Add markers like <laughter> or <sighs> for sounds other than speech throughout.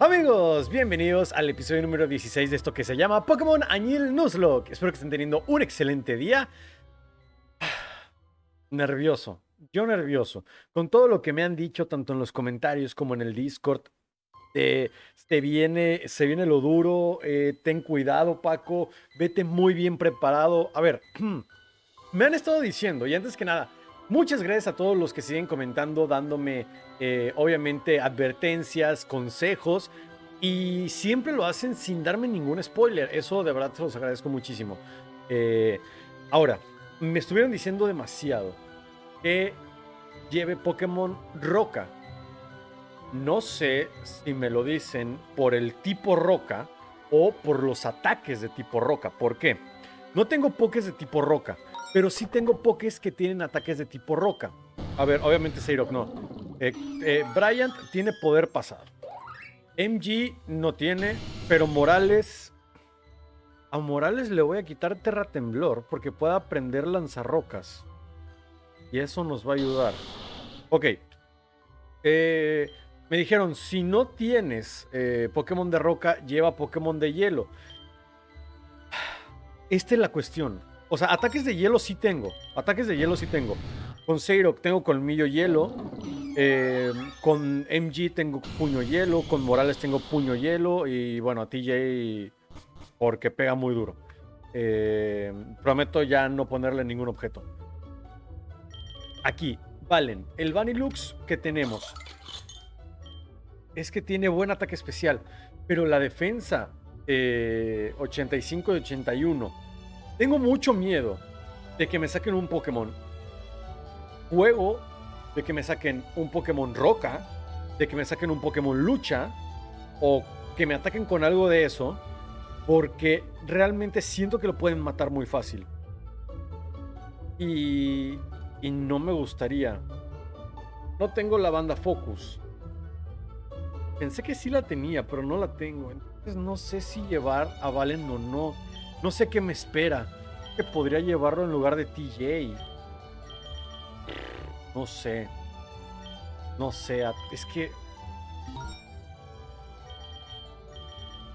Amigos, bienvenidos al episodio número 16 de esto que se llama Pokémon Añil Nuzlocke. Espero que estén teniendo un excelente día. <sighs> Nervioso, yo nervioso. Con todo lo que me han dicho, tanto en los comentarios como en el Discord, eh, se, viene, se viene lo duro. eh, ten cuidado, Paco. Vete muy bien preparado. A ver, <clears throat> me han estado diciendo, y antes que nada, Muchas gracias a todos los que siguen comentando, dándome eh, obviamente advertencias, consejos y siempre lo hacen sin darme ningún spoiler. Eso de verdad se los agradezco muchísimo. Eh, ahora, me estuvieron diciendo demasiado que lleve Pokémon Roca. No sé si me lo dicen por el tipo Roca o por los ataques de tipo Roca. ¿Por qué? No tengo Pokés de tipo Roca. Pero sí tengo pokés que tienen ataques de tipo roca. A ver, obviamente Seirok no. Eh, eh, Bryant tiene poder pasado. MG no tiene, pero Morales... A Morales le voy a quitar Terra Temblor porque puede aprender lanzarrocas. Y eso nos va a ayudar. Ok. Eh, me dijeron, si no tienes Pokémon de roca, lleva Pokémon de hielo. <sighs> Esta es la cuestión. O sea, ataques de hielo sí tengo. Ataques de hielo sí tengo. Con Seirok tengo colmillo hielo. eh, con MG tengo puño hielo. Con Morales tengo puño hielo. Y bueno, a TJ porque pega muy duro. Eh, prometo ya no ponerle ningún objeto. Aquí, Valen. El Vanilux que tenemos es que tiene buen ataque especial. Pero la defensa eh, 85 y 81 tengo mucho miedo de que me saquen un Pokémon juego, de que me saquen un Pokémon roca, de que me saquen un Pokémon lucha, o que me ataquen con algo de eso, porque realmente siento que lo pueden matar muy fácil. Y, y no me gustaría. No tengo la banda Focus. Pensé que sí la tenía, pero no la tengo. Entonces no sé si llevar a Valen o no. No sé qué me espera. Que podría llevarlo en lugar de TJ. No sé. No sé. Es que.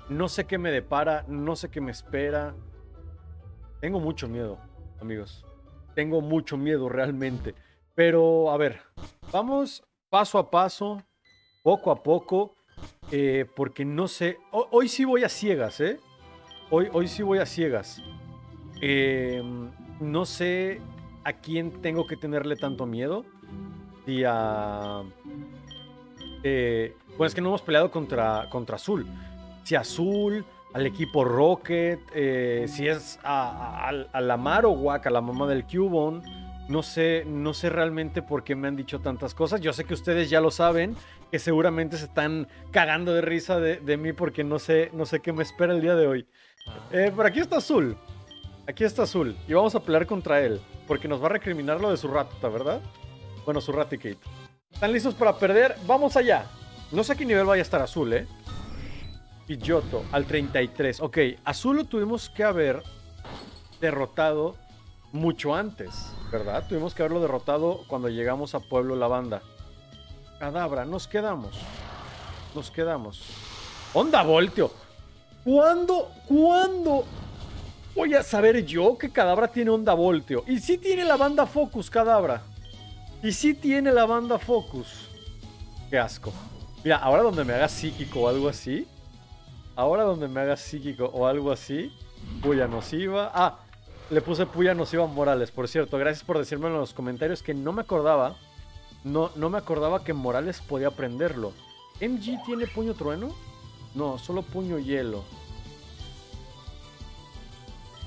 No sé qué me depara. No sé qué me espera. Tengo mucho miedo, amigos. Tengo mucho miedo realmente. Pero, a ver. Vamos paso a paso. Poco a poco. eh, porque no sé. ho- hoy sí voy a ciegas, ¿eh? Hoy, hoy sí voy a ciegas. Eh, no sé a quién tengo que tenerle tanto miedo. Si a. eh, bueno, es que no hemos peleado contra, contra Azul. Si Azul, al equipo Rocket, eh, si es a, a, a la Marowak, a la mamá del Cubone. No sé, no sé realmente por qué me han dicho tantas cosas. Yo sé que ustedes ya lo saben, que seguramente se están cagando de risa de, de mí porque no sé, no sé qué me espera el día de hoy. Eh, por aquí está Azul. Aquí está Azul. Y vamos a pelear contra él. Porque nos va a recriminar lo de su rata, ¿verdad? Bueno, su Raticate. ¿Están listos para perder? Vamos allá. No sé a qué nivel vaya a estar Azul, ¿eh? Pidgeotto al 33. Ok, Azul lo tuvimos que haber derrotado mucho antes, ¿verdad? Tuvimos que haberlo derrotado cuando llegamos a Pueblo Lavanda. Cadabra, nos quedamos. Nos quedamos. Onda Voltio. ¿Cuándo? ¿Cuándo? Voy a saber yo que Cadabra tiene onda volteo. Y sí tiene la banda Focus, Cadabra. Y sí tiene la banda Focus. Qué asco. Mira, ahora donde me haga psíquico o algo así. Ahora donde me haga psíquico o algo así. Puya nociva. Ah, le puse Puya nociva Morales, por cierto. Gracias por decirme en los comentarios que no me acordaba. No, no me acordaba que Morales podía aprenderlo. ¿MG tiene puño trueno? No, solo puño hielo.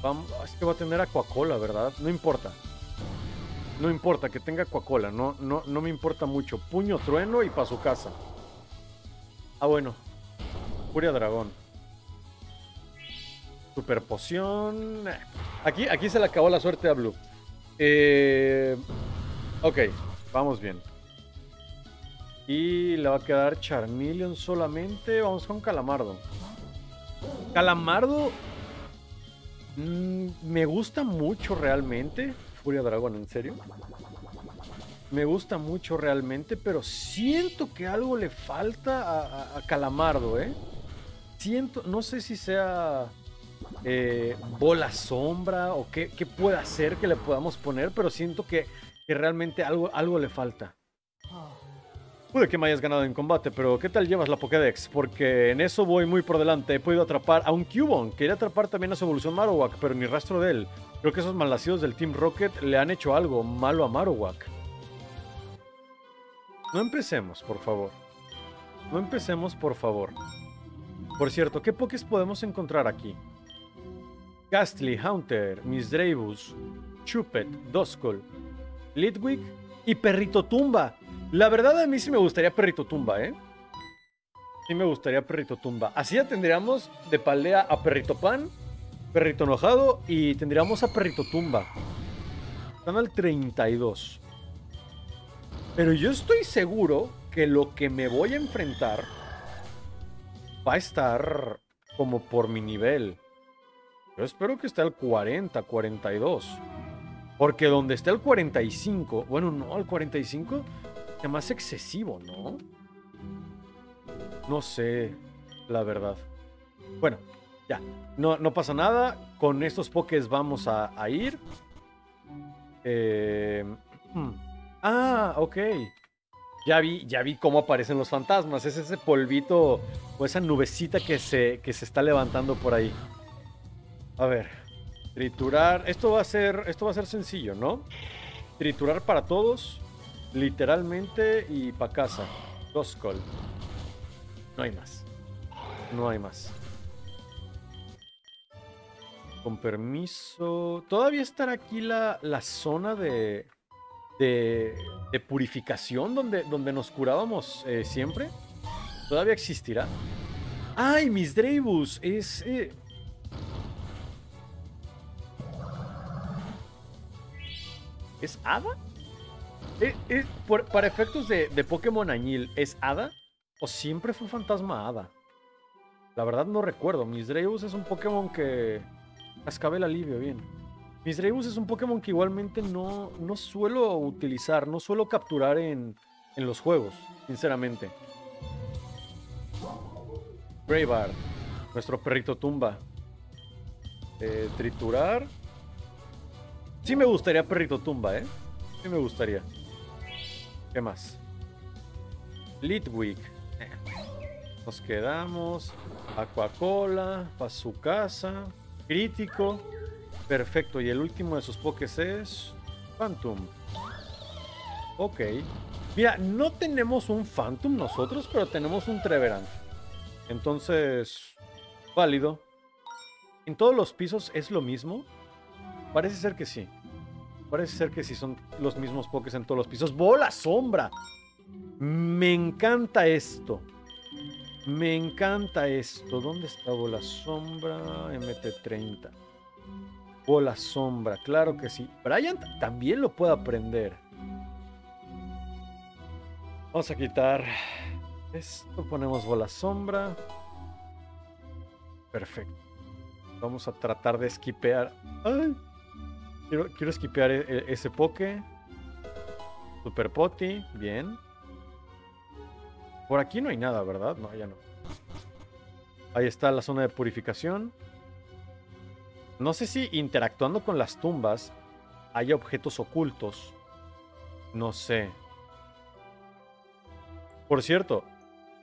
Vamos, es que va a tener Aquacola, ¿verdad? No importa. No importa que tenga Aquacola, no, no, no me importa mucho. Puño trueno y para su casa. Ah, bueno. Furia dragón. Super poción. Aquí, aquí se le acabó la suerte a Blue. Eh, ok, vamos bien. Y le va a quedar Charmeleon solamente. Vamos con Calamardo. Calamardo mm, me gusta mucho realmente. Furia Dragón, ¿en serio? Me gusta mucho realmente, pero siento que algo le falta a, Calamardo, ¿eh? Siento, no sé si sea eh, bola sombra o qué, qué puede hacer que le podamos poner, pero siento que, que realmente algo, algo le falta. Pude que me hayas ganado en combate, pero ¿qué tal llevas la Pokédex? Porque en eso voy muy por delante. He podido atrapar a un Cubone. Quería atrapar también a su evolución Marowak, pero ni rastro de él. Creo que esos malnacidos del Team Rocket le han hecho algo malo a Marowak. No empecemos, por favor. No empecemos, por favor. Por cierto, ¿qué Pokés podemos encontrar aquí? Gastly, Haunter, Misdreavus, Chupet, Doskull, Litwick y Perrito Tumba. La verdad a mí sí me gustaría Perrito Tumba, ¿eh? Sí me gustaría Perrito Tumba. Así ya tendríamos de palea a Perrito Pan, Perrito Enojado y tendríamos a Perrito Tumba. Están al 32. Pero yo estoy seguro que lo que me voy a enfrentar va a estar como por mi nivel. Yo espero que esté al 40, 42. Porque donde esté el 45, bueno, no, al 45 es más excesivo, ¿no? No sé, la verdad. Bueno, ya, no, no pasa nada. Con estos pokés vamos a, ir. Eh, <clears throat> ah, ok. Ya vi, ya vi cómo aparecen los fantasmas. Es ese polvito o esa nubecita que se, que se está levantando por ahí. A ver. Triturar. Esto va a ser. Esto va a ser sencillo, ¿no? Triturar para todos. Literalmente y para casa. Dos call. No hay más. No hay más. Con permiso. ¿Todavía estará aquí la, la zona de, de, de, purificación donde, donde nos curábamos eh, siempre? ¿Todavía existirá? ¡Ay, mis Dreibus! Es. Eh, ¿Es Hada? ¿Es, para efectos de, Pokémon Añil, ¿es Hada? ¿O siempre fue fantasma Hada? La verdad no recuerdo. Misdreavus es un Pokémon que... el alivio, bien. Misdreavus es un Pokémon que igualmente no, no suelo utilizar, no suelo capturar en, en los juegos, sinceramente. Bravard, nuestro perrito tumba. Eh, triturar. Sí me gustaría Perrito Tumba, ¿eh? Sí me gustaría. ¿Qué más? Litwick. Nos quedamos. Aquacola. Para su casa. Crítico. Perfecto. Y el último de sus pokés es... Phantom. Ok. Mira, no tenemos un Phantom nosotros, pero tenemos un Treverant. Entonces... Válido. ¿En todos los pisos es lo mismo? Parece ser que sí. Parece ser que sí son los mismos pokés en todos los pisos. ¡Bola sombra! Me encanta esto. Me encanta esto. ¿Dónde está Bola Sombra? MT30. Bola Sombra, claro que sí. Brian también lo puede aprender. Vamos a quitar esto. Ponemos Bola Sombra. Perfecto. Vamos a tratar de esquipear. ¡Ay! Quiero, quiero esquipear e, e, ese poke. Super poti, bien. Por aquí no hay nada, ¿verdad? No, ya no. Ahí está la zona de purificación. No sé si interactuando con las tumbas hay objetos ocultos. No sé. Por cierto,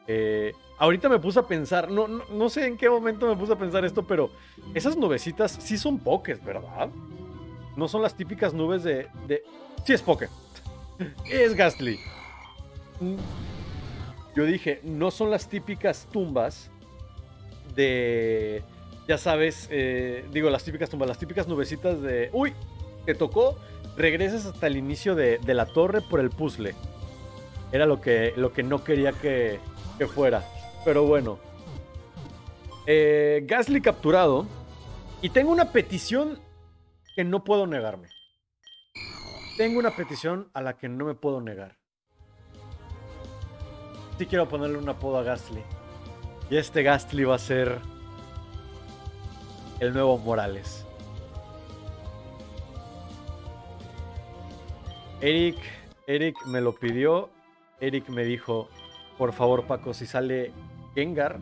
eh, ahorita me puse a pensar, no, no, no, sé en qué momento me puse a pensar esto, pero esas nubecitas sí son pokés, ¿verdad? No son las típicas nubes de. de... Sí, es Poké. es Gastly. Yo dije, no son las típicas tumbas de. Ya sabes, eh, digo, las típicas tumbas, las típicas nubecitas de. ¡Uy! Te tocó, regresas hasta el inicio de, la torre por el puzzle. Era lo que, lo que no quería que, que fuera. Pero bueno. Eh, Gasly capturado. Y tengo una petición que no puedo negarme. Tengo una petición a la que no me puedo negar. Sí quiero ponerle un apodo a Gastly. Y este Gastly va a ser el nuevo Morales. Eric, Eric me lo pidió. Eric me dijo, por favor Paco, si sale Gengar,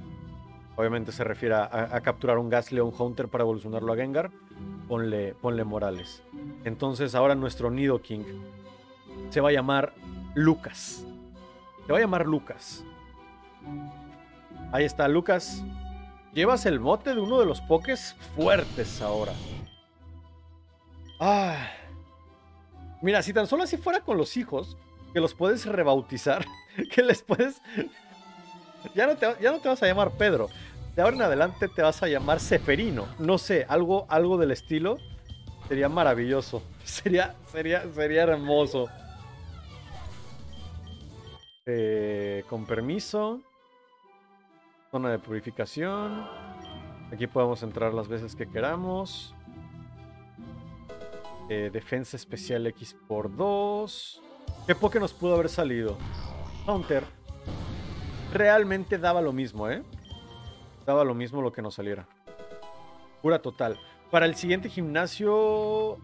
obviamente se refiere a, capturar un Gastly o un Hunter para evolucionarlo a Gengar, ponle, ponle Morales. Entonces ahora nuestro Nido King se va a llamar Lucas. Se va a llamar Lucas. Ahí está, Lucas. Llevas el mote de uno de los pokés fuertes ahora. Ah. Mira, si tan solo así fuera con los hijos, que los puedes rebautizar, <laughs> que les puedes... Ya no te, ya no te vas a llamar Pedro. De ahora en adelante te vas a llamar Seferino. No sé, algo, algo del estilo. Sería maravilloso. <laughs> Sería, sería, sería hermoso. Eh, con permiso. Zona de purificación. Aquí podemos entrar las veces que queramos. Eh, defensa especial X por 2. ¿Qué poke nos pudo haber salido? Counter. Realmente daba lo mismo, ¿eh? Daba lo mismo lo que nos saliera. Pura total. Para el siguiente gimnasio,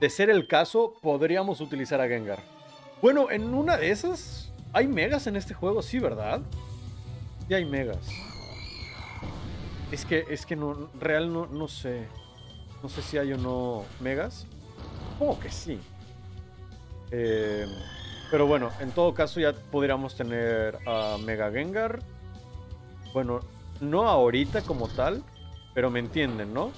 de ser el caso, podríamos utilizar a Gengar. Bueno, en una de esas, ¿hay megas en este juego? Sí, ¿verdad? Sí hay megas. Es que, es que no, real no, no sé. No sé si hay o no megas. Como que sí. Eh, pero bueno, en todo caso ya podríamos tener a Mega Gengar. Bueno, no ahorita como tal, pero me entienden, ¿no?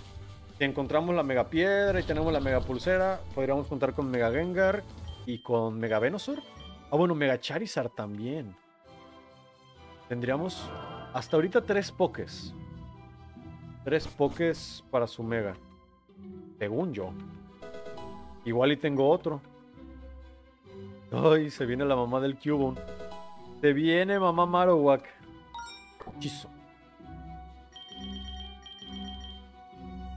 Si encontramos la Mega Piedra y tenemos la Mega Pulsera, podríamos contar con Mega Gengar y con Mega Venusaur. Ah, bueno, Mega Charizard también. Tendríamos hasta ahorita tres Pokés. Tres Pokés para su Mega. Según yo. Igual y tengo otro. Ay, se viene la mamá del Cubone. Se viene mamá Marowak. Chizo.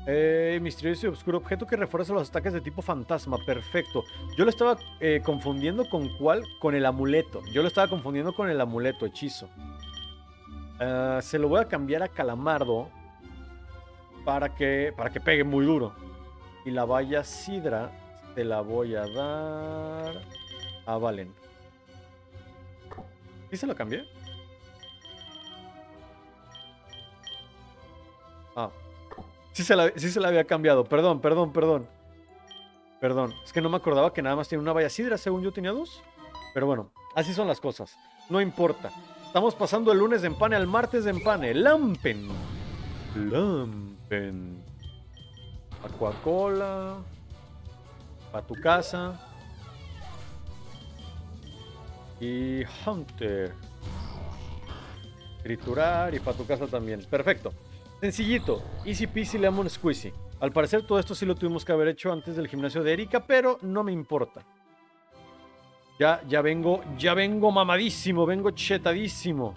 Eh, misterioso y oscuro objeto que refuerza los ataques de tipo fantasma. Perfecto. Yo lo estaba eh, confundiendo con cuál? Con el amuleto. Yo lo estaba confundiendo con el amuleto, hechizo. Ah, se lo voy a cambiar a Calamardo para que, para que pegue muy duro. Y la valla Sidra te la voy a dar a Valen. ¿Y se lo cambié? Ah. Sí se, la, se la había cambiado. Perdón, perdón, perdón. Perdón. Es que no me acordaba que nada más tiene una valla sidra. Según yo tenía dos. Pero bueno, así son las cosas. No importa. Estamos pasando el lunes de empane al martes de empane. Lampen. Lampen. Aquacola. Para tu casa. Y Hunter. Triturar y para tu casa también. Perfecto. Sencillito. Easy peasy lemon squeezy. Al parecer todo esto sí lo tuvimos que haber hecho antes del gimnasio de Erika, pero no me importa. Ya, ya vengo, ya vengo mamadísimo, vengo chetadísimo.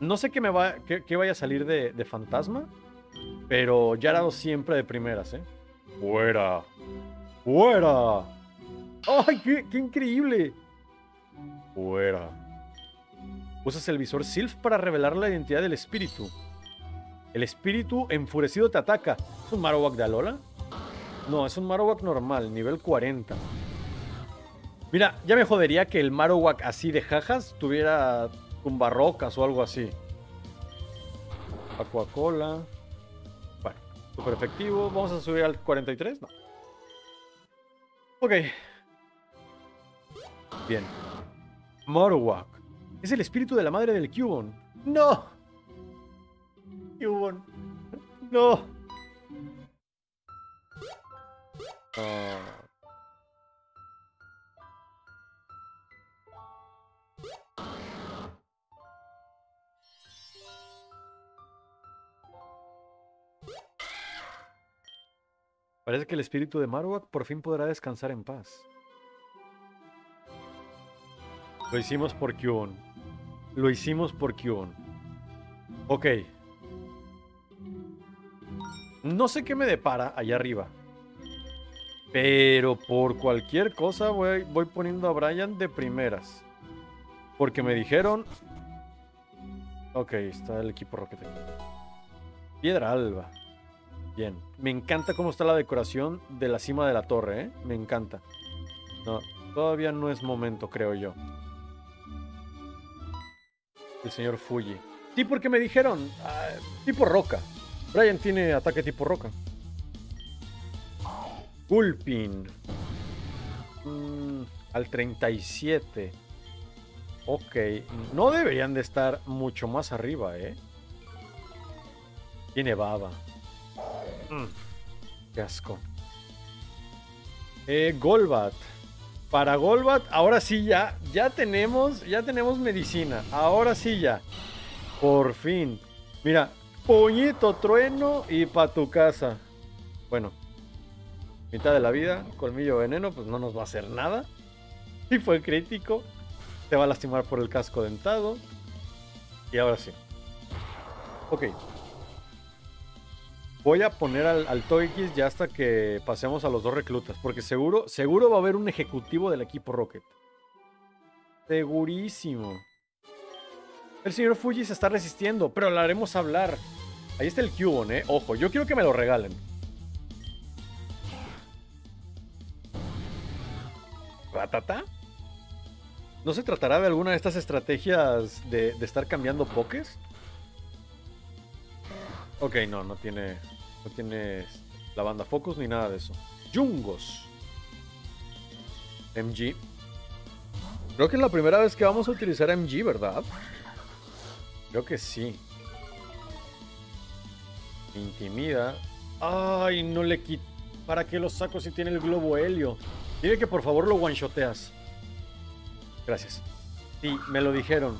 No sé qué me va, qué, vaya a salir de, fantasma, pero ya dado siempre de primeras, ¿eh? Fuera. ¡Fuera! ¡Ay, qué, increíble! Fuera. Usas el visor Sylph para revelar la identidad del espíritu. El espíritu enfurecido te ataca. ¿Es un Marowak de Alola? No, es un Marowak normal, nivel 40. Mira, ya me jodería que el Marowak así de jajas tuviera tumbarrocas o algo así. Aquacola. Bueno, super efectivo. Vamos a subir al 43. No. Ok. Bien. Morowak. Es el espíritu de la madre del Cubone. ¡No! Cubone. ¡No! Parece que el espíritu de Marowak por fin podrá descansar en paz. Lo hicimos por Kion. Lo hicimos por Kion. Ok. No sé qué me depara allá arriba. Pero por cualquier cosa voy, voy poniendo a Brian de primeras. Porque me dijeron... Ok, está el equipo Rocket Piedra Alba. Bien. Me encanta cómo está la decoración de la cima de la torre, ¿eh? Me encanta. No, Todavía no es momento, creo yo. El señor Fuji. Sí, porque me dijeron, ah, tipo roca. Brian tiene ataque tipo roca. Gulpin. Mm, al 37. Ok. No deberían de estar mucho más arriba, ¿eh? Tiene baba. Mm, qué asco. Eh, Golbat. Para Golbat, ahora sí ya, ya tenemos, ya tenemos medicina. Ahora sí ya. Por fin. Mira, puñito, trueno y pa' tu casa. Bueno, mitad de la vida, colmillo veneno, pues no nos va a hacer nada. Y fue crítico. Te va a lastimar por el casco dentado. Y ahora sí. Ok. Voy a poner al, al Togekiss ya hasta que pasemos a los dos reclutas. Porque seguro, seguro va a haber un ejecutivo del equipo Rocket. Segurísimo. El señor Fuji se está resistiendo, pero lo haremos hablar. Ahí está el Cubone, ¿eh? Ojo, yo quiero que me lo regalen. ¿Ratata? ¿No se tratará de alguna de estas estrategias de, de estar cambiando pokés? Ok, no, no tiene. No tiene la banda Focus ni nada de eso. Jungos. MG. Creo que es la primera vez que vamos a utilizar MG, ¿verdad? Creo que sí. Intimida. Ay, no le quito. ¿Para qué lo saco si tiene el globo helio? Dile que por favor lo one-shoteas. Gracias. Sí, me lo dijeron.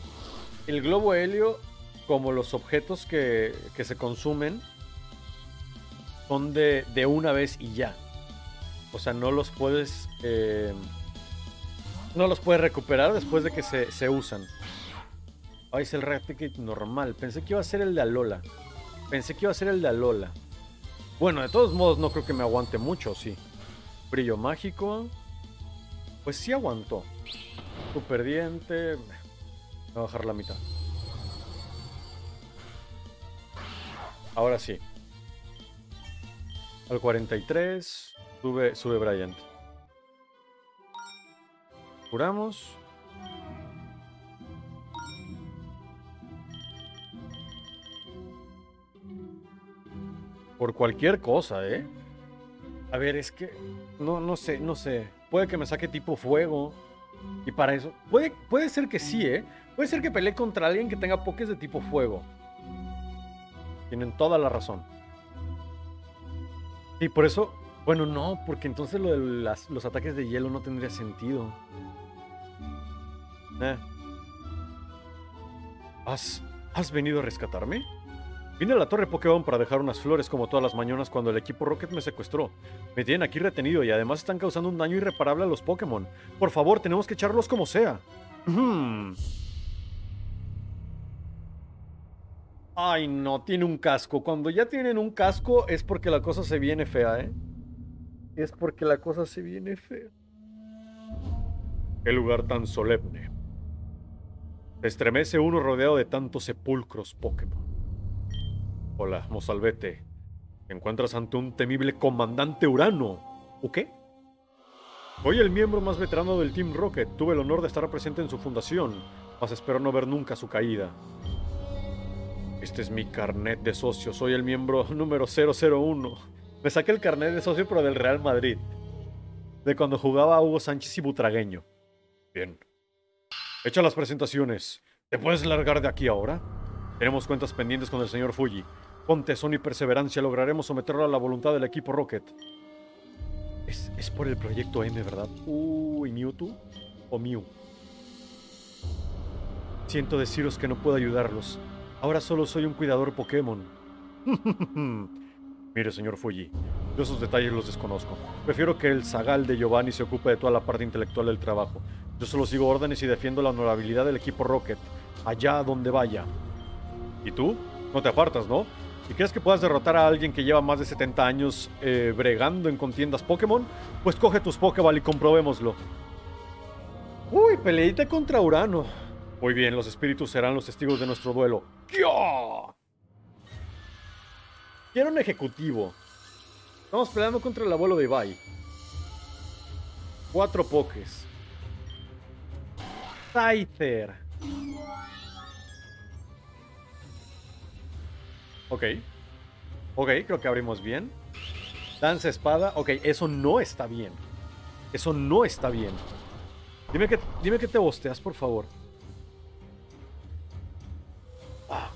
El globo helio, como los objetos que, que se consumen, son de, de, una vez y ya. O sea, no los puedes. Eh, no los puedes recuperar después de que se, se usan. Ay, es el Replicate normal. Pensé que iba a ser el de Alola. Pensé que iba a ser el de Alola. Bueno, de todos modos no creo que me aguante mucho, sí. Brillo mágico. Pues sí aguantó. Super diente. Voy a bajar la mitad. Ahora sí. Al 43. Sube, sube Bryant. Curamos. Por cualquier cosa, ¿eh? A ver, es que... No, no sé, no sé. Puede que me saque tipo fuego. Y para eso... Puede, puede ser que sí, ¿eh? Puede ser que pelee contra alguien que tenga pokés de tipo fuego. Tienen toda la razón. Y por eso... Bueno, no, porque entonces lo de los ataques de hielo no tendría sentido. Eh. ¿Has, ¿Has venido a rescatarme? Vine a la torre Pokémon para dejar unas flores como todas las mañanas cuando el equipo Rocket me secuestró. Me tienen aquí retenido y además están causando un daño irreparable a los Pokémon. Por favor, tenemos que echarlos como sea. Ay, no, tiene un casco. Cuando ya tienen un casco es porque la cosa se viene fea, ¿eh? Es porque la cosa se viene fea. Qué lugar tan solemne. Estremece uno rodeado de tantos sepulcros Pokémon. Hola, Mozalbete. Te encuentras ante un temible comandante Urano. ¿O qué? Soy el miembro más veterano del Team Rocket. Tuve el honor de estar presente en su fundación, mas espero no ver nunca su caída. Este es mi carnet de socio. Soy el miembro <laughs> número 001. Me saqué el carnet de socio, pero del Real Madrid. De cuando jugaba Hugo Sánchez y Butragueño. Bien. Hecha las presentaciones. ¿Te puedes largar de aquí ahora? Tenemos cuentas pendientes con el señor Fuji. Con tesón y perseverancia lograremos someterlo a la voluntad del equipo Rocket. Es, es por el proyecto M, ¿verdad? Uy, Mewtwo o Mew. Siento deciros que no puedo ayudarlos. Ahora solo soy un cuidador Pokémon. <laughs> Mire, señor Fuji, yo esos detalles los desconozco. Prefiero que el zagal de Giovanni se ocupe de toda la parte intelectual del trabajo. Yo solo sigo órdenes y defiendo la honorabilidad del equipo Rocket, allá donde vaya. ¿Y tú? No te apartas, ¿no? Si crees que puedas derrotar a alguien que lleva más de 70 años eh, bregando en contiendas Pokémon, pues coge tus Pokéball y comprobémoslo. Uy, peleita contra Urano. Muy bien, los espíritus serán los testigos de nuestro duelo. ¡Yo! Quiero un ejecutivo. Estamos peleando contra el abuelo de Ibai. Cuatro pokés. Scyther. Ok. Ok, creo que abrimos bien. Danza espada. Ok, eso no está bien. Eso no está bien. Dime que, dime que te bosteas, por favor. Ah.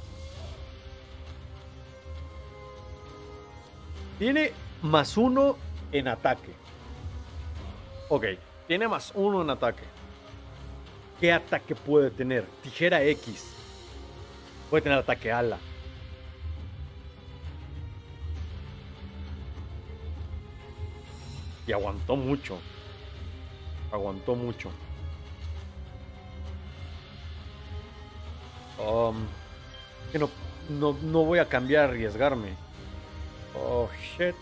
Tiene más uno en ataque. Ok, tiene más uno en ataque. ¿Qué ataque puede tener? Tijera X. Puede tener ataque ala. Y aguantó mucho. Aguantó mucho. Um, que no, no, no voy a cambiar, arriesgarme. Oh, shit.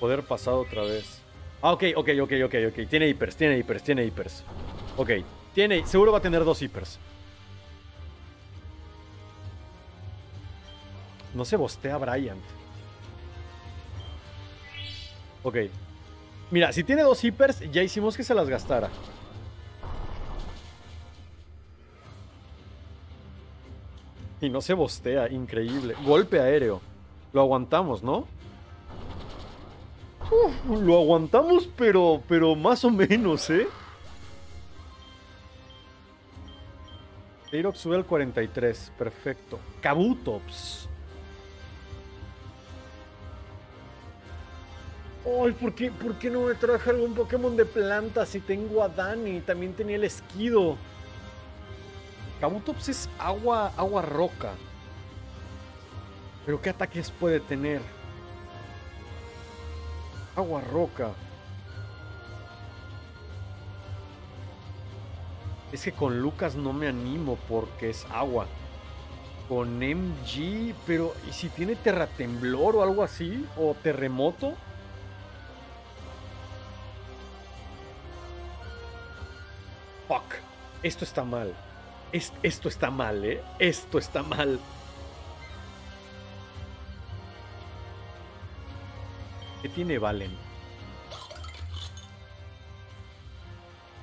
Poder pasado otra vez. Ah, ok, ok, ok, ok, ok. Tiene hippers, tiene hippers, tiene hippers. Ok, tiene, seguro va a tener dos hippers. No se bostea Bryant. Ok. Mira, si tiene dos hippers, ya hicimos que se las gastara. Y no se bostea, increíble. Golpe aéreo. Lo aguantamos, ¿no? Lo aguantamos, pero, pero más o menos, ¿eh? Aerox sube al 43, perfecto. Kabutops. Ay, ¿por qué, ¿por qué no me traje algún Pokémon de planta si tengo a Dani? También tenía el esquido. Kabutops es agua, agua roca. Pero ¿qué ataques puede tener? Agua roca. Es que con Lucas no me animo porque es agua. Con MG, pero ¿y si tiene terratemblor o algo así? ¿O terremoto? Esto está mal. esto está mal, ¿eh? Esto está mal. ¿Qué tiene Valen?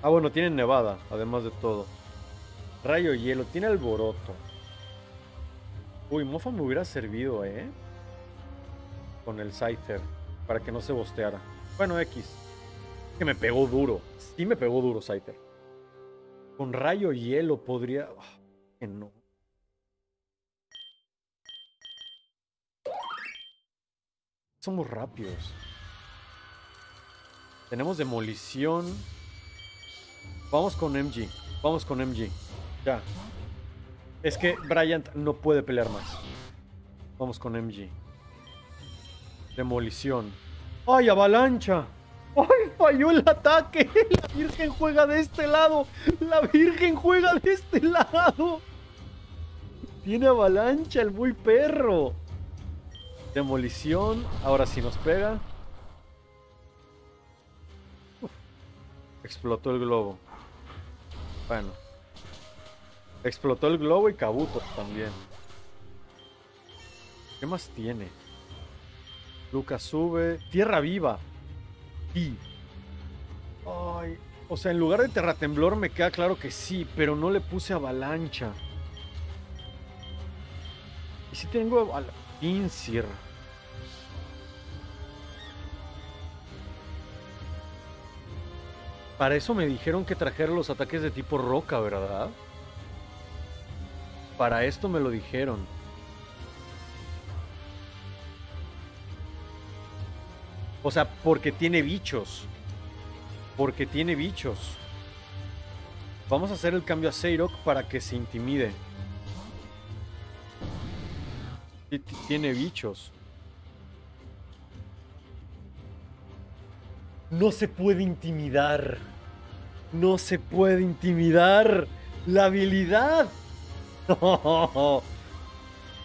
Ah, bueno, tiene Nevada, además de todo. Rayo hielo, tiene alboroto. Uy, Mofa me hubiera servido, ¿eh? Con el Scyther, para que no se bosteara. Bueno, X. Que me pegó duro. Sí me pegó duro Scyther. Con rayo hielo podría... Ah, que no. Somos rápidos. Tenemos demolición. Vamos con MG. Vamos con MG. Ya. Es que Bryant no puede pelear más. Vamos con MG. Demolición. ¡Ay, avalancha! ¡Ay, falló el ataque! <laughs> La Virgen juega de este lado. La Virgen juega de este lado. Tiene avalancha el muy perro. Demolición. Ahora sí nos pega. Explotó el globo. Bueno. Explotó el globo y Kabuto también. ¿Qué más tiene? Lucas sube. Tierra viva. Y. Ay. O sea, en lugar de terratemblor me queda claro que sí, pero no le puse avalancha. Y si tengo a Pinsir. Para eso me dijeron que trajera los ataques de tipo roca, ¿verdad? Para esto me lo dijeron. O sea, porque tiene bichos. Porque tiene bichos. Vamos a hacer el cambio a Seirok para que se intimide. Tiene bichos. No se puede intimidar. No se puede intimidar. La habilidad. <laughs>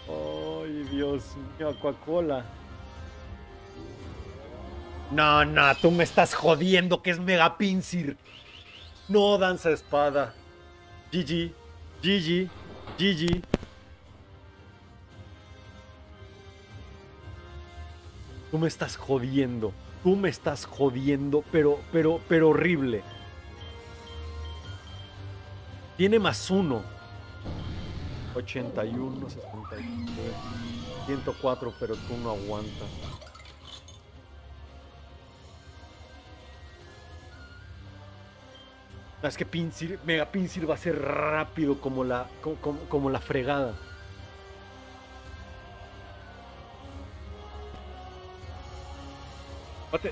Ay, Dios mío, Coca-Cola. No, no, tú me estás jodiendo que es Mega Pinsir. No, danza espada. GG, GG, GG. Tú me estás jodiendo. Tú me estás jodiendo, pero, pero, pero horrible. Tiene más uno. 81, 69, 104, pero tú no aguanta. Es que Mega Pinsir va a ser rápido como la, como, como la fregada.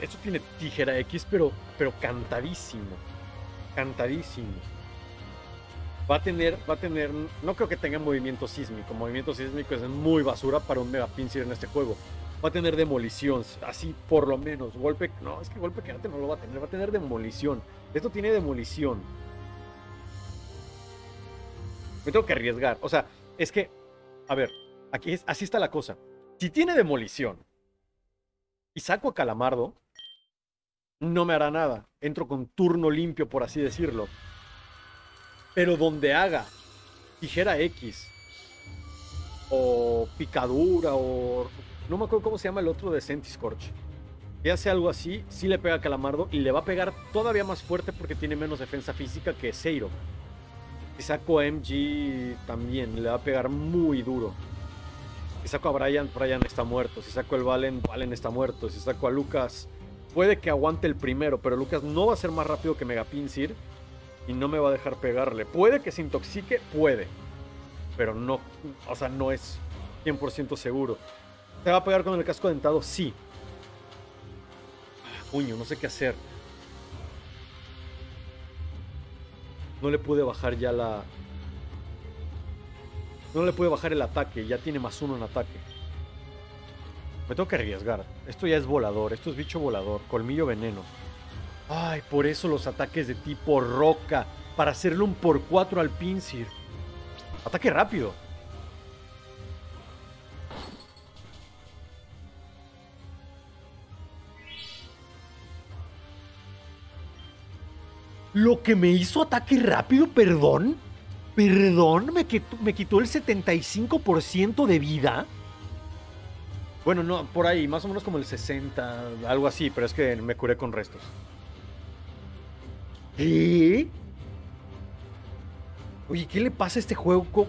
Esto tiene tijera X, pero, pero cantadísimo. Cantadísimo. Va a tener, va a tener, no creo que tenga movimiento sísmico. Movimiento sísmico es muy basura para un Mega Pinsir en este juego. Va a tener demolición, así por lo menos. Golpe, no, es que golpe que no lo va a tener, va a tener demolición. Esto tiene demolición. Me tengo que arriesgar. O sea, es que, a ver, aquí es, así está la cosa. Si tiene demolición y saco a Calamardo, no me hará nada. Entro con turno limpio, por así decirlo. Pero donde haga tijera X o picadura o no me acuerdo cómo se llama el otro de Sentiscorch que hace algo así, sí le pega a Calamardo y le va a pegar todavía más fuerte porque tiene menos defensa física que Seiro. Si saco a MG también, le va a pegar muy duro. Si saco a Brian, Brian está muerto. Si saco el Valen, Valen está muerto. Si saco a Lucas, puede que aguante el primero, pero Lucas no va a ser más rápido que Megapinsir y no me va a dejar pegarle. Puede que se intoxique, puede, pero no, o sea, no es 100% seguro. ¿Se va a pegar con el casco dentado? Sí, puño, no sé qué hacer. No le pude bajar ya la... No le pude bajar el ataque, ya tiene más uno en ataque. Me tengo que arriesgar. Esto ya es volador, esto es bicho volador, colmillo veneno. Ay, por eso los ataques de tipo roca, para hacerle un por 4 al Pinsir. Ataque rápido. Lo que me hizo ataque rápido, perdón. Perdón, me quitó, me quitó el 75% de vida. Bueno, no, por ahí, más o menos como el 60, algo así, pero es que me curé con restos. ¿Eh? Oye, ¿qué le pasa a este juego?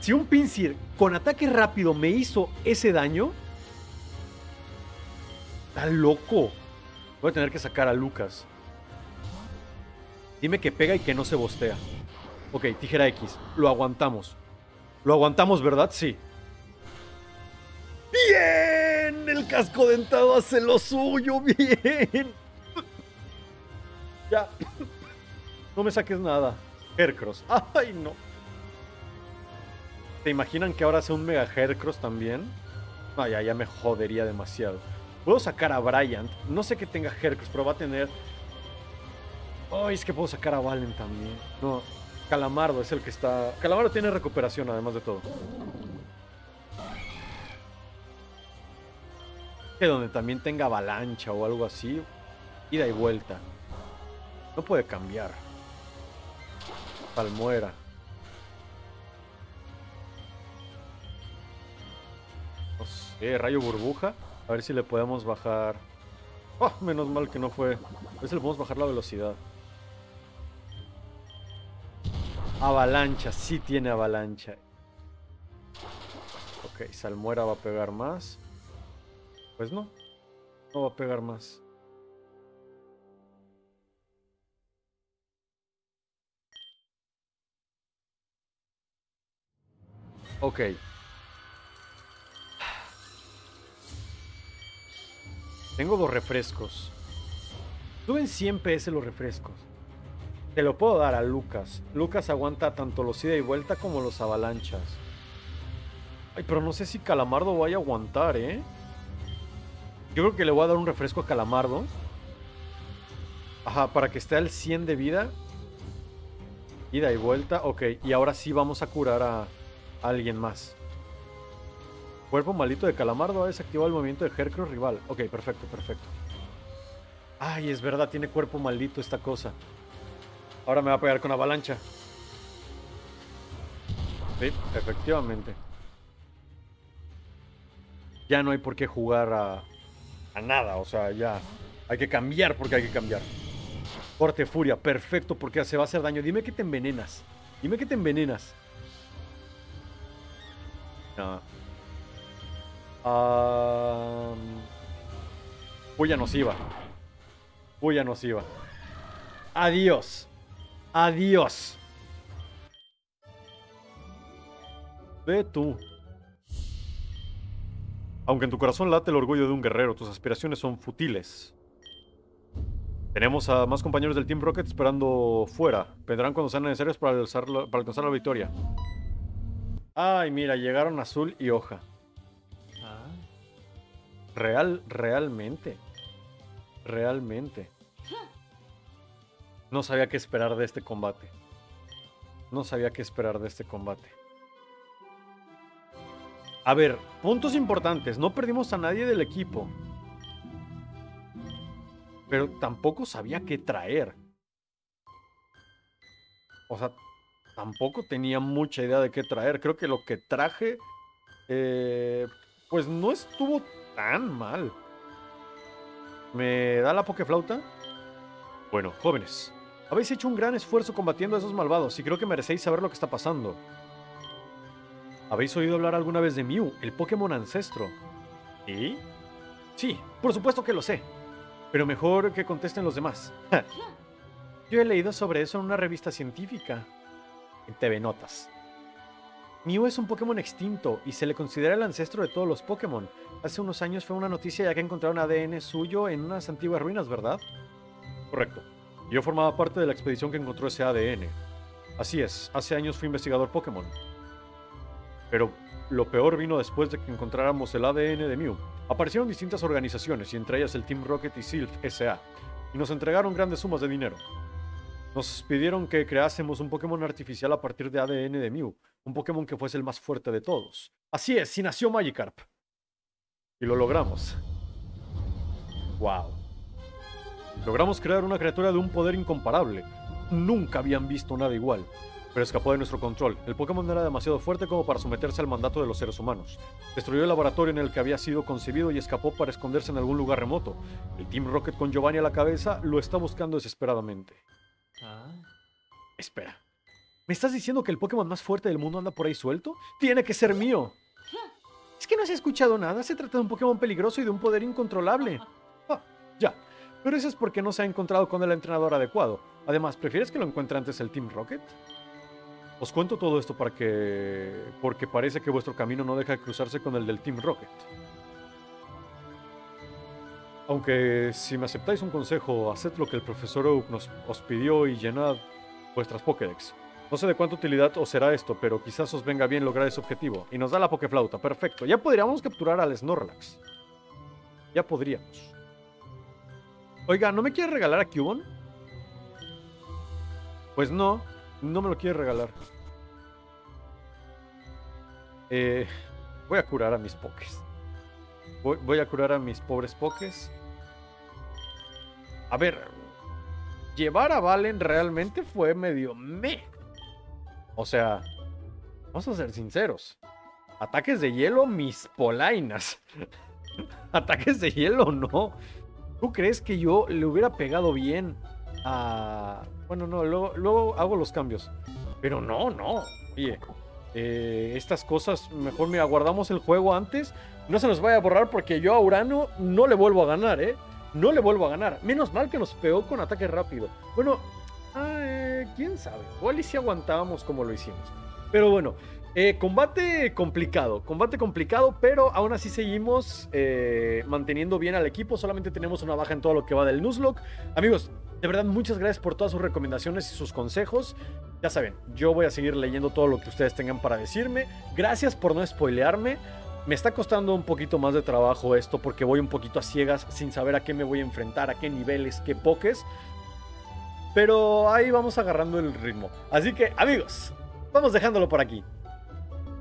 Si un Pinsir con ataque rápido me hizo ese daño, está loco. Voy a tener que sacar a Lucas. Dime que pega y que no se bostea. Ok, tijera X. Lo aguantamos. Lo aguantamos, ¿verdad? Sí. ¡Bien! El casco dentado hace lo suyo. <laughs> ¡Bien! ya. No me saques nada. Hercross. ¡Ay, no! ¿Te imaginan que ahora sea un Mega Hercross también? Ay, ya, ya me jodería demasiado. Puedo sacar a Bryant. No sé que tenga Hercross, pero va a tener Ay, es que puedo sacar a Valen también. No, Calamardo es el que está. Calamardo tiene recuperación, además de todo. Que donde también tenga avalancha o algo así. Ida y vuelta. No puede cambiar. Palmuera. No sé, rayo burbuja. A ver si le podemos bajar. Oh, menos mal que no fue. A ver si le podemos bajar la velocidad. Avalancha, sí tiene avalancha. Ok, Salmuera va a pegar más. Pues no, no va a pegar más. Ok. Tengo dos refrescos. Suben 100 PS los refrescos. Te lo puedo dar a Lucas. Lucas aguanta tanto los ida y vuelta como los avalanchas. Ay, pero no sé si Calamardo vaya a aguantar, ¿eh? Yo creo que le voy a dar un refresco a Calamardo. Ajá, para que esté al 100 de vida. Ida y vuelta. Ok, y ahora sí vamos a curar a, alguien más. Cuerpo maldito de Calamardo ha desactivado el movimiento de Hercross rival. Ok, perfecto, perfecto. Ay, es verdad, tiene cuerpo maldito esta cosa. Ahora me va a pegar con avalancha. Sí, efectivamente. Ya no hay por qué jugar a, a nada. O sea, ya hay que cambiar porque hay que cambiar. Corte furia, perfecto, porque se va a hacer daño. Dime que te envenenas. Dime que te envenenas. No. Um, Puya nociva. Puya nociva. Adiós. Adiós. Ve tú. Aunque en tu corazón late el orgullo de un guerrero, tus aspiraciones son futiles. Tenemos a más compañeros del Team Rocket esperando fuera. Vendrán cuando sean necesarios para, para alcanzar la victoria. Ay, mira, llegaron Azul y Hoja. Ah. Real, realmente. Realmente. No sabía qué esperar de este combate. No sabía qué esperar de este combate. A ver, puntos importantes. No perdimos a nadie del equipo. Pero tampoco sabía qué traer. O sea, tampoco tenía mucha idea de qué traer. Creo que lo que traje, eh, pues no estuvo tan mal. ¿Me da la pokeflauta? Bueno, jóvenes, habéis hecho un gran esfuerzo combatiendo a esos malvados y creo que merecéis saber lo que está pasando. ¿Habéis oído hablar alguna vez de Mew, el Pokémon ancestro? ¿Y? Sí, por supuesto que lo sé. Pero mejor que contesten los demás. Yo he leído sobre eso en una revista científica en TV Notas. Mew es un Pokémon extinto y se le considera el ancestro de todos los Pokémon. Hace unos años fue una noticia ya que encontraron ADN suyo en unas antiguas ruinas, ¿verdad? Correcto. Yo formaba parte de la expedición que encontró ese ADN. Así es, hace años fui investigador Pokémon. Pero lo peor vino después de que encontráramos el ADN de Mew. Aparecieron distintas organizaciones, y entre ellas el Team Rocket y Sylph SA, y nos entregaron grandes sumas de dinero. Nos pidieron que creásemos un Pokémon artificial a partir de ADN de Mew, un Pokémon que fuese el más fuerte de todos. Así es, y nació Magikarp. Y lo logramos. ¡Wow! Logramos crear una criatura de un poder incomparable. Nunca habían visto nada igual. Pero escapó de nuestro control. El Pokémon era demasiado fuerte como para someterse al mandato de los seres humanos. Destruyó el laboratorio en el que había sido concebido y escapó para esconderse en algún lugar remoto. El Team Rocket con Giovanni a la cabeza lo está buscando desesperadamente. Ah. Espera. ¿Me estás diciendo que el Pokémon más fuerte del mundo anda por ahí suelto? Tiene que ser mío. Es que no has escuchado nada. Se trata de un Pokémon peligroso y de un poder incontrolable. Ah, ya. Pero eso es porque no se ha encontrado con el entrenador adecuado. Además, ¿prefieres que lo encuentre antes el Team Rocket? Os cuento todo esto para que... porque parece que vuestro camino no deja de cruzarse con el del Team Rocket. Aunque si me aceptáis un consejo, haced lo que el profesor Oak nos os pidió y llenad vuestras Pokédex. No sé de cuánta utilidad os será esto, pero quizás os venga bien lograr ese objetivo. Y nos da la Pokeflauta, perfecto. Ya podríamos capturar al Snorlax. Ya podríamos. Oiga, ¿no me quiere regalar a Cubon? Pues no, no me lo quiere regalar. Eh, voy a curar a mis pokés. Voy, a curar a mis pobres pokés. A ver, llevar a Valen realmente fue medio me. O sea, vamos a ser sinceros. Ataques de hielo, mis polainas. <laughs> Ataques de hielo, no. ¿Tú crees que yo le hubiera pegado bien a... Bueno, no, luego, luego hago los cambios. Pero no, no. Oye, eh, estas cosas, mejor me aguardamos el juego antes. No se nos vaya a borrar porque yo a Urano no le vuelvo a ganar, ¿eh? No le vuelvo a ganar. Menos mal que nos pegó con ataque rápido. Bueno, eh, quién sabe. Igual y si aguantábamos como lo hicimos. Pero bueno, eh, combate complicado, combate complicado, pero aún así seguimos eh, manteniendo bien al equipo. Solamente tenemos una baja en todo lo que va del Nuzlocke. Amigos, de verdad, muchas gracias por todas sus recomendaciones y sus consejos. Ya saben, yo voy a seguir leyendo todo lo que ustedes tengan para decirme. Gracias por no spoilearme. Me está costando un poquito más de trabajo esto porque voy un poquito a ciegas sin saber a qué me voy a enfrentar, a qué niveles, qué pokés. Pero ahí vamos agarrando el ritmo. Así que, amigos, vamos dejándolo por aquí.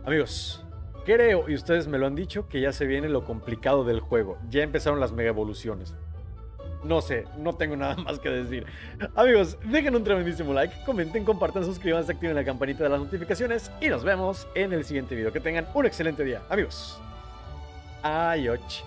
Amigos, creo, y ustedes me lo han dicho, que ya se viene lo complicado del juego. Ya empezaron las mega evoluciones. No sé, no tengo <laughs> nada más que decir. Amigos, dejen un tremendísimo like, comenten, compartan, suscríbanse, activen la campanita de las notificaciones y nos vemos en el siguiente video. Que tengan un excelente día. Amigos, adiós.